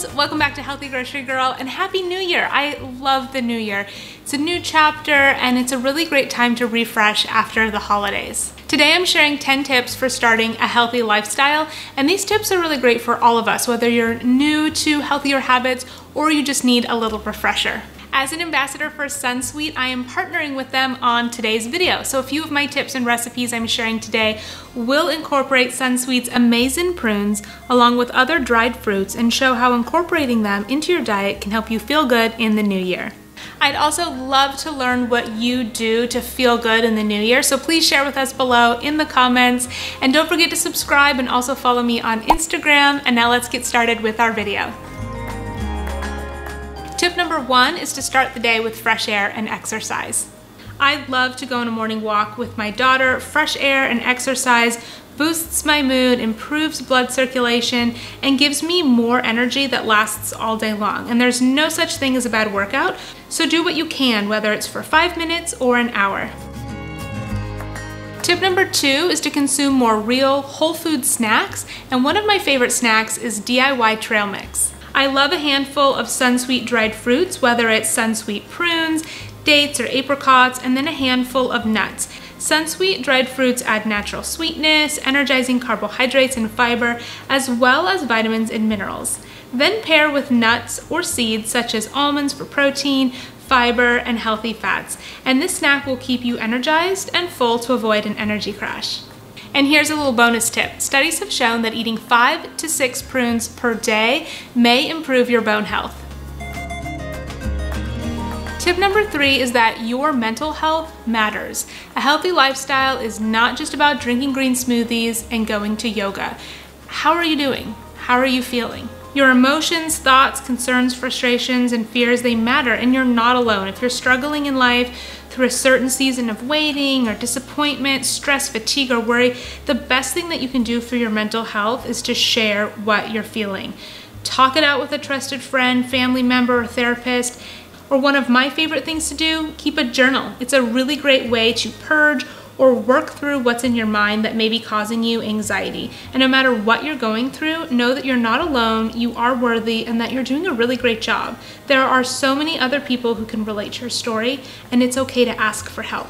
friends, welcome back to Healthy Grocery Girl and Happy New Year. I love the new year. It's a new chapter and it's a really great time to refresh after the holidays. Today I'm sharing 10 tips for starting a healthy lifestyle and these tips are really great for all of us, whether you're new to healthier habits or you just need a little refresher. As an ambassador for Sunsweet, I am partnering with them on today's video. So a few of my tips and recipes I'm sharing today will incorporate Sunsweet's amazing prunes along with other dried fruits and show how incorporating them into your diet can help you feel good in the new year. I'd also love to learn what you do to feel good in the new year, so please share with us below in the comments. And don't forget to subscribe and also follow me on Instagram. And now let's get started with our video. Tip number one is to start the day with fresh air and exercise. I love to go on a morning walk with my daughter. Fresh air and exercise boosts my mood, improves blood circulation, and gives me more energy that lasts all day long. And there's no such thing as a bad workout, so do what you can, whether it's for five minutes or an hour. Tip number two is to consume more real whole food snacks, and one of my favorite snacks is DIY trail mix. I love a handful of Sunsweet dried fruits, whether it's Sunsweet prunes, dates, or apricots, and then a handful of nuts. Sunsweet dried fruits add natural sweetness, energizing carbohydrates and fiber, as well as vitamins and minerals. Then pair with nuts or seeds such as almonds for protein, fiber, and healthy fats. And this snack will keep you energized and full to avoid an energy crash. And here's a little bonus tip. Studies have shown that eating five to six prunes per day may improve your bone health. Tip number three is that your mental health matters. A healthy lifestyle is not just about drinking green smoothies and going to yoga. How are you doing? How are you feeling? Your emotions, thoughts, concerns, frustrations, and fears, they matter, and you're not alone. If you're struggling in life, through a certain season of waiting or disappointment, stress, fatigue, or worry, the best thing that you can do for your mental health is to share what you're feeling. Talk it out with a trusted friend, family member, or therapist. Or one of my favorite things to do, keep a journal. It's a really great way to purge or work through what's in your mind that may be causing you anxiety. And no matter what you're going through, know that you're not alone, you are worthy, and that you're doing a really great job. There are so many other people who can relate to your story, and it's okay to ask for help.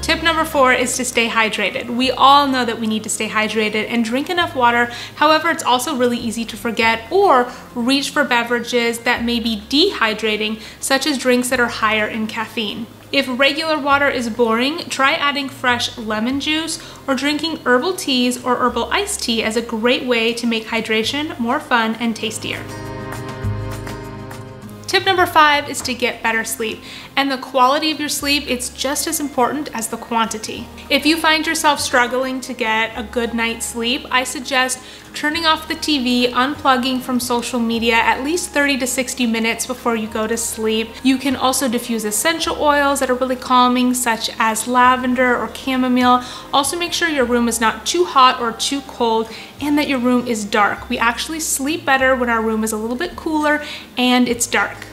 Tip number four is to stay hydrated. We all know that we need to stay hydrated and drink enough water. However, it's also really easy to forget or reach for beverages that may be dehydrating, such as drinks that are higher in caffeine. If regular water is boring, try adding fresh lemon juice or drinking herbal teas or herbal iced tea as a great way to make hydration more fun and tastier. Tip number five is to get better sleep. And the quality of your sleep, it's just as important as the quantity. If you find yourself struggling to get a good night's sleep, I suggest turning off the TV, unplugging from social media at least 30 to 60 minutes before you go to sleep. You can also diffuse essential oils that are really calming, such as lavender or chamomile. Also make sure your room is not too hot or too cold and that your room is dark. We actually sleep better when our room is a little bit cooler and it's dark.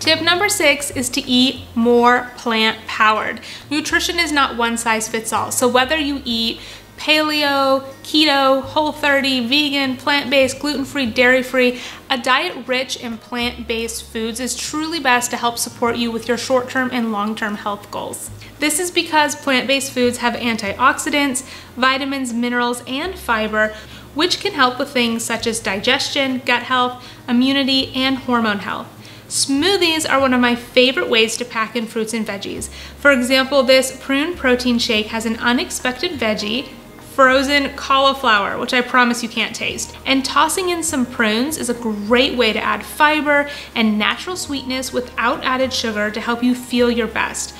Tip number six is to eat more plant powered. Nutrition is not one size fits all. So whether you eat paleo, keto, whole 30, vegan, plant-based, gluten-free, dairy-free, a diet rich in plant-based foods is truly best to help support you with your short-term and long-term health goals. This is because plant-based foods have antioxidants, vitamins, minerals, and fiber, which can help with things such as digestion, gut health, immunity, and hormone health. Smoothies are one of my favorite ways to pack in fruits and veggies. For example, this prune protein shake has an unexpected veggie, frozen cauliflower, which I promise you can't taste. And tossing in some prunes is a great way to add fiber and natural sweetness without added sugar to help you feel your best.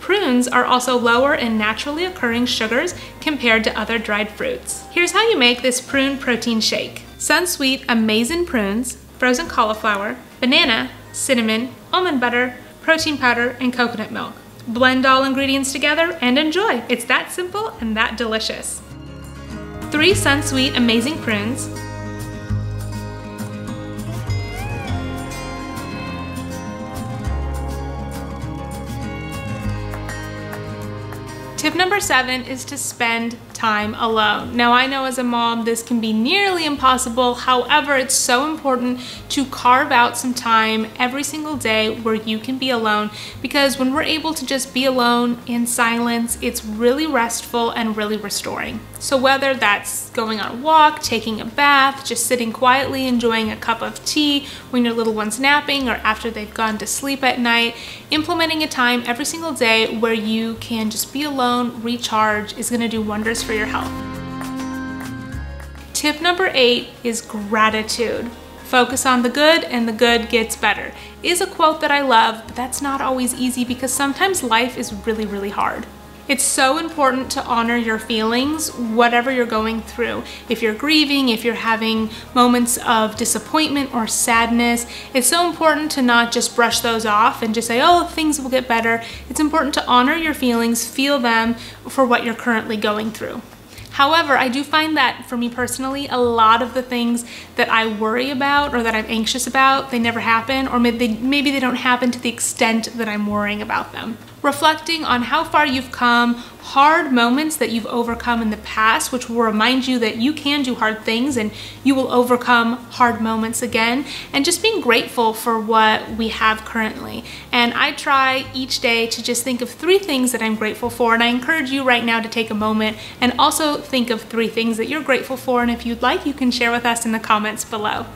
Prunes are also lower in naturally occurring sugars compared to other dried fruits. Here's how you make this prune protein shake. Sunsweet Amazing Prunes, frozen cauliflower, banana, cinnamon, almond butter, protein powder, and coconut milk. Blend all ingredients together and enjoy. It's that simple and that delicious. Three Sunsweet Amazing Prunes, Tip number seven is to spend time alone. Now I know as a mom this can be nearly impossible, however it's so important to carve out some time every single day where you can be alone because when we're able to just be alone in silence, it's really restful and really restoring. So whether that's going on a walk, taking a bath, just sitting quietly enjoying a cup of tea when your little one's napping or after they've gone to sleep at night, implementing a time every single day where you can just be alone, recharge is gonna do wonders for your health. Tip number eight is gratitude. Focus on the good and the good gets better is a quote that I love, but that's not always easy because sometimes life is really, really hard. It's so important to honor your feelings, whatever you're going through. If you're grieving, if you're having moments of disappointment or sadness, it's so important to not just brush those off and just say, oh, things will get better. It's important to honor your feelings, feel them for what you're currently going through. However, I do find that for me personally, a lot of the things that I worry about or that I'm anxious about, they never happen, or maybe they, maybe they don't happen to the extent that I'm worrying about them. Reflecting on how far you've come, hard moments that you've overcome in the past, which will remind you that you can do hard things and you will overcome hard moments again, and just being grateful for what we have currently. And I try each day to just think of three things that I'm grateful for, and I encourage you right now to take a moment and also think of three things that you're grateful for, and if you'd like, you can share with us in the comments below.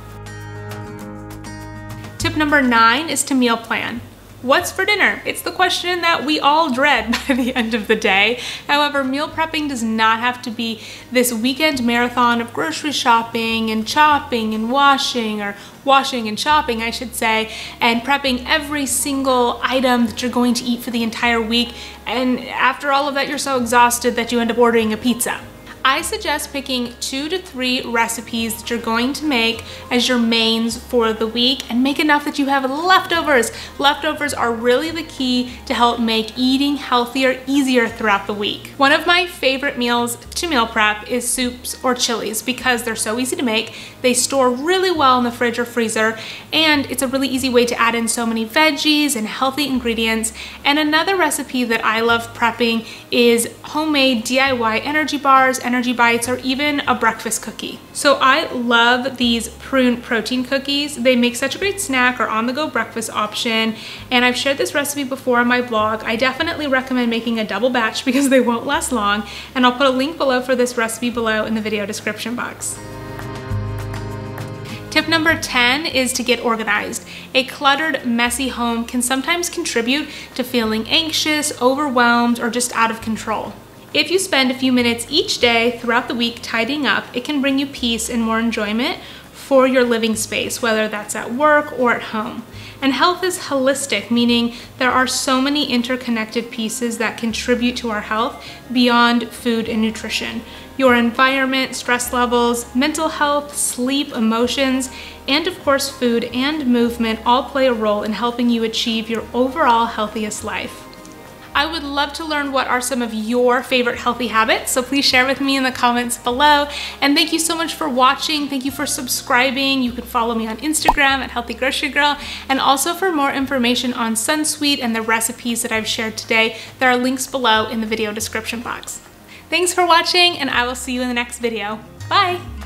Tip number nine is to meal plan. What's for dinner? It's the question that we all dread by the end of the day. However, meal prepping does not have to be this weekend marathon of grocery shopping and chopping and washing or washing and shopping, I should say, and prepping every single item that you're going to eat for the entire week. And after all of that, you're so exhausted that you end up ordering a pizza. I suggest picking two to three recipes that you're going to make as your mains for the week and make enough that you have leftovers. Leftovers are really the key to help make eating healthier easier throughout the week. One of my favorite meals to meal prep is soups or chilies because they're so easy to make. They store really well in the fridge or freezer and it's a really easy way to add in so many veggies and healthy ingredients. And another recipe that I love prepping is homemade DIY energy bars, energy energy bites, or even a breakfast cookie. So I love these prune protein cookies. They make such a great snack or on-the-go breakfast option. And I've shared this recipe before on my blog. I definitely recommend making a double batch because they won't last long. And I'll put a link below for this recipe below in the video description box. Tip number 10 is to get organized. A cluttered, messy home can sometimes contribute to feeling anxious, overwhelmed, or just out of control. If you spend a few minutes each day throughout the week tidying up, it can bring you peace and more enjoyment for your living space, whether that's at work or at home. And health is holistic, meaning there are so many interconnected pieces that contribute to our health beyond food and nutrition. Your environment, stress levels, mental health, sleep, emotions, and of course food and movement all play a role in helping you achieve your overall healthiest life. I would love to learn what are some of your favorite healthy habits, so please share with me in the comments below. And thank you so much for watching. Thank you for subscribing. You can follow me on Instagram at Healthy Grocery Girl. And also for more information on Sunsweet and the recipes that I've shared today, there are links below in the video description box. Thanks for watching, and I will see you in the next video. Bye!